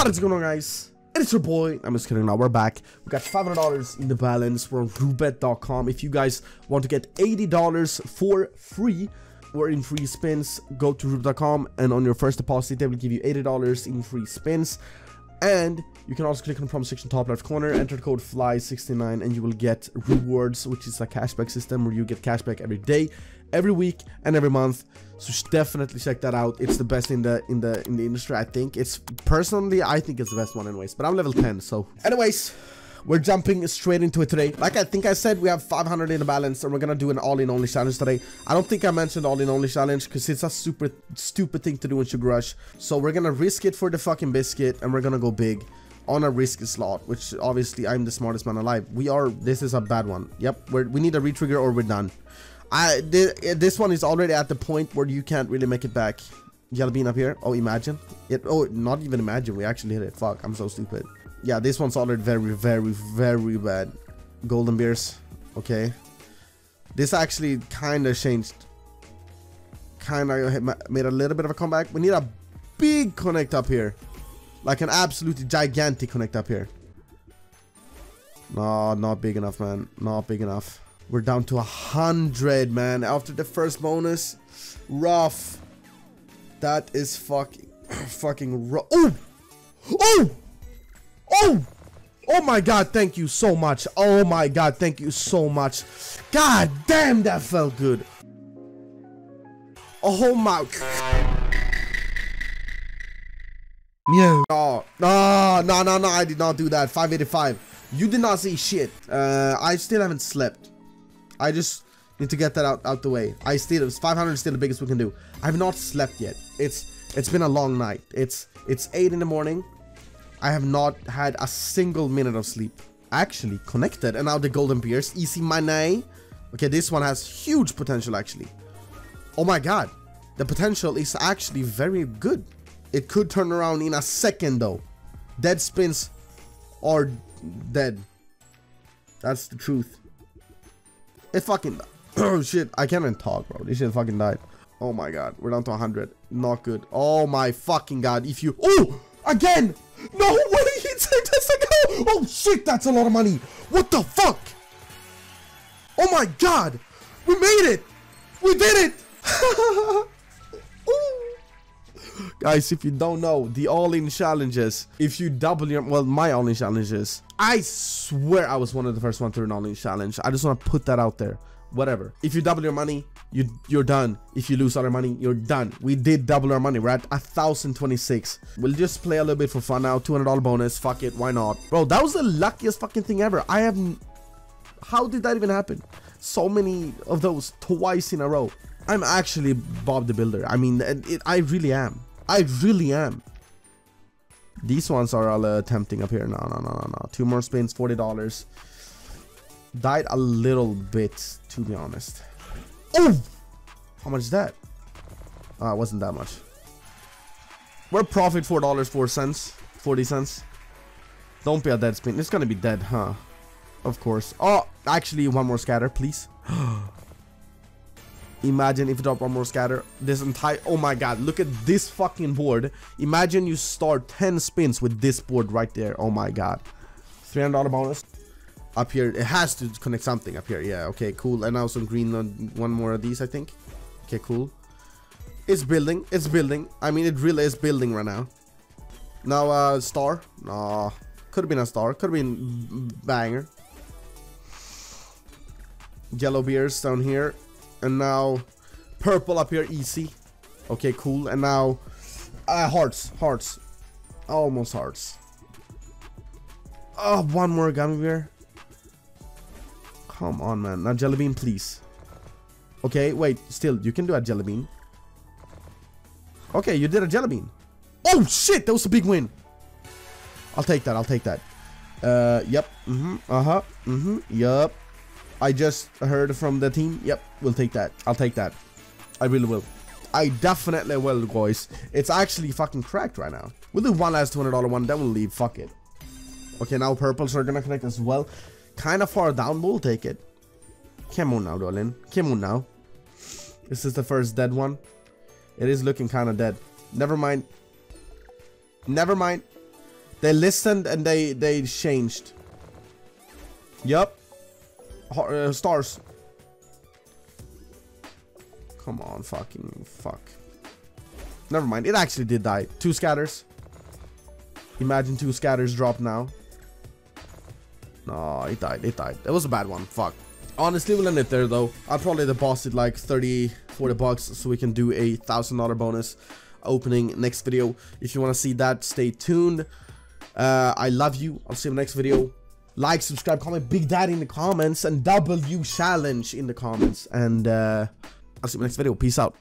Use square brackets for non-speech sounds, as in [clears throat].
What is going on, guys? It's your boy. I'm just kidding now. We're back. We got $500 in the balance. We're on roobet.com. If you guys want to get $80 for free or in free spins, go to roobet.com and on your first deposit, they will give you $80 in free spins. And you can also click on the promo section top left corner, enter code FLY69 and you will get RooWards, which is a cashback system where you get cashback every day, every week, and every month. So definitely check that out. It's the best in the in the in the industry, I think. It's personally, I think it's the best one anyways. But I'm level 10, so anyways, we're jumping straight into it today. Like I think I said, we have 500 in the balance, and we're gonna do an all-in only challenge today. I don't think I mentioned all-in only challenge because it's a super stupid thing to do in Sugar Rush. So we're gonna risk it for the fucking biscuit, and we're gonna go big on a risky slot, which obviously I'm the smartest man alive. We are. This is a bad one. Yep, we need a retrigger or we're done. I eh, this one is already at the point where you can't really make it back. Yellow bean up here. Oh, imagine it. Oh, not even imagine. We actually hit it. Fuck, I'm so stupid. Yeah, this one's already very, very, very bad. Golden beers. Okay. This actually kind of changed. Kind of made a little bit of a comeback. We need a big connect up here. Like an absolutely gigantic connect up here. No, not big enough, man. Not big enough. We're down to a hundred, man. After the first bonus, rough. That is [coughs] fucking, fucking rough. Oh, oh, oh, oh my god! Thank you so much. Oh my god! Thank you so much. God damn, that felt good. Oh my. Yeah. Oh, no, no, no, no! I did not do that. 585. You did not see shit. Uh, I still haven't slept. I just need to get that out, out the way. I still, 500 is still the biggest we can do. I have not slept yet. It's it's been a long night. It's it's 8 in the morning. I have not had a single minute of sleep. Actually connected and now the golden beers. Easy money. Okay, this one has huge potential actually. Oh my god. The potential is actually very good. It could turn around in a second though. Dead spins are dead. That's the truth. It fucking [clears throat] Oh shit, I can't even talk, bro. This shit fucking died. Oh my god, we're down to 100. Not good. Oh my fucking god. If you Oh! Again! No way! He saved us! Oh shit, that's a lot of money. What the fuck? Oh my god! We made it! We did it! [laughs] Guys, if you don't know, the all-in challenges, if you double your, well, my all-in challenges, I swear I was one of the first one to an all-in challenge. I just want to put that out there. Whatever. If you double your money, you, you're done. If you lose all your money, you're done. We did double our money. We're at 1,026. We'll just play a little bit for fun now. $200 bonus. Fuck it. Why not? Bro, that was the luckiest fucking thing ever. I have... How did that even happen? So many of those twice in a row. I'm actually Bob the Builder. I mean, it, I really am. I really am. These ones are all uh, tempting up here. No, no, no, no, no. Two more spins, $40. Died a little bit, to be honest. Oh! How much is that? Ah, uh, it wasn't that much. We're profit $4, 4 cents. 40 cents. Don't be a dead spin. It's gonna be dead, huh? Of course. Oh, actually, one more scatter, please. [gasps] Imagine if you drop one more scatter. This entire... Oh my god, look at this fucking board. Imagine you start 10 spins with this board right there. Oh my god. $300 bonus. Up here, it has to connect something up here. Yeah, okay, cool. And now some green one more of these, I think. Okay, cool. It's building. It's building. I mean, it really is building right now. Now, uh, star. Nah. Could have been a star. Could have been banger. Yellow beers down here. And now purple up here, easy. Okay, cool. And now uh, hearts, hearts. Almost hearts. Oh, one more gummy bear. Come on, man. Now jelly bean, please. Okay, wait. Still, you can do a jelly bean. Okay, you did a jelly bean. Oh, shit. That was a big win. I'll take that. I'll take that. Uh, yep. Mm-hmm. Uh-huh. Mm-hmm. Yup. I just heard from the team. Yep, we'll take that. I'll take that. I really will. I definitely will, guys. It's actually fucking cracked right now. We'll do one last $200 one, then we'll leave. Fuck it. Okay, now purples are gonna connect as well. Kind of far down, we'll take it. Come on now, darling. Come on now. This is the first dead one. It is looking kind of dead. Never mind. Never mind. They listened and they they changed. Ho- uh, stars. Come on, fucking fuck. Never mind. It actually did die. Two scatters. Imagine two scatters drop now. No, it died. It died. That was a bad one. Fuck. Honestly, we'll end it there though. I'll probably deposit like 30, 40 bucks so we can do a thousand dollar bonus opening next video. If you want to see that, stay tuned. Uh, I love you. I'll see you in the next video. Like, subscribe, comment Big Daddy in the comments, and W challenge in the comments. And uh, I'll see you in the next video. Peace out.